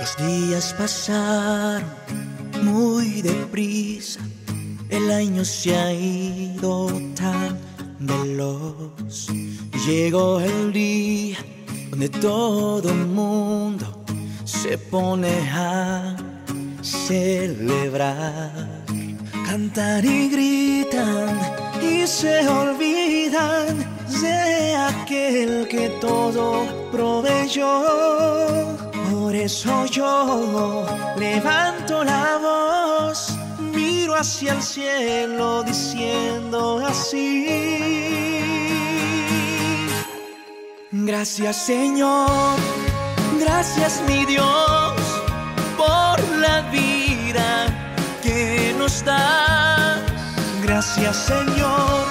Los días pasaron muy deprisa, el año se ha ido tan veloz. Llegó el día donde todo el mundo se pone a celebrar. Cantan y gritan y se olvidan de aquel que todo proveyó. Por eso yo levanto la voz, miro hacia el cielo diciendo así. Gracias Señor, gracias mi Dios por la vida que nos das. Gracias Señor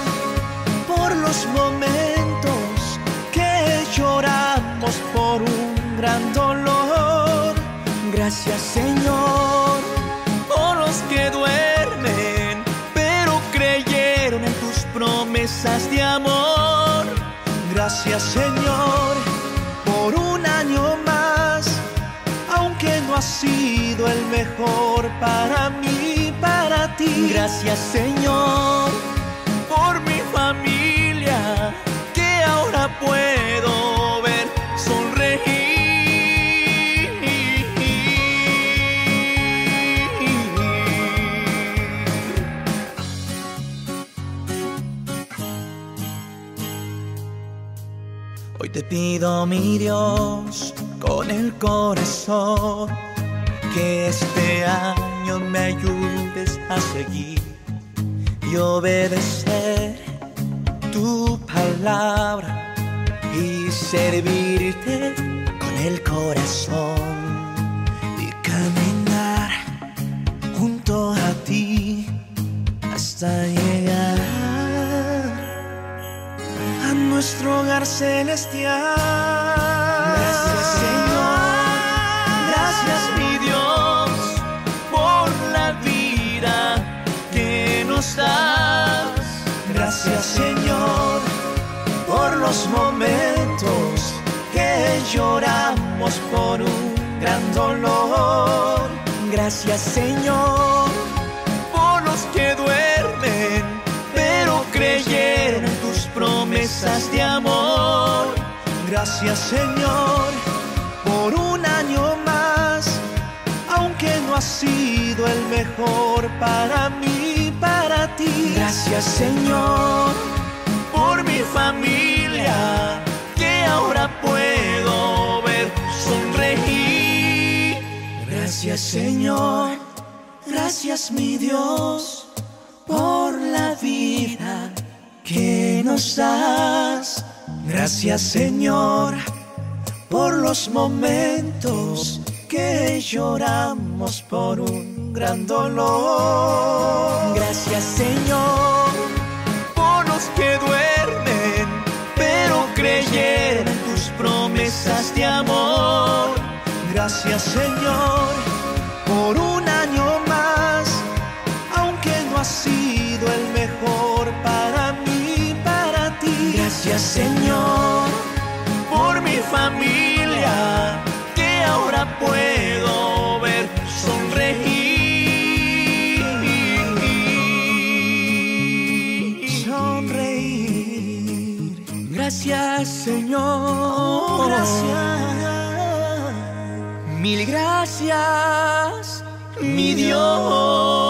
por los momentos que lloramos por un gran dolor. Gracias Señor por los que duermen, pero creyeron en tus promesas de amor. Gracias Señor por un año más, aunque no ha sido el mejor para mí, para ti. Gracias Señor por mi familia que ahora puedo Hoy te pido, mi Dios, con el corazón, que este año me ayudes a seguir y obedecer tu palabra y servirte con el corazón hogar celestial. Gracias Señor, gracias mi Dios por la vida que nos das. Gracias Señor por los momentos que lloramos por un gran dolor. Gracias Señor promesas de amor. Gracias Señor por un año más, aunque no ha sido el mejor para mí, para ti. Gracias Señor por mi familia que ahora puedo ver sonreír. Gracias Señor, gracias mi Dios por la vida que nos das. Gracias Señor por los momentos que lloramos por un gran dolor. Gracias Señor por los que duermen, pero creyeron tus promesas de amor. Gracias Señor Señor por mi familia que ahora puedo ver sonreír. Sonreír. Gracias Señor. gracias. Mil gracias, mi Dios.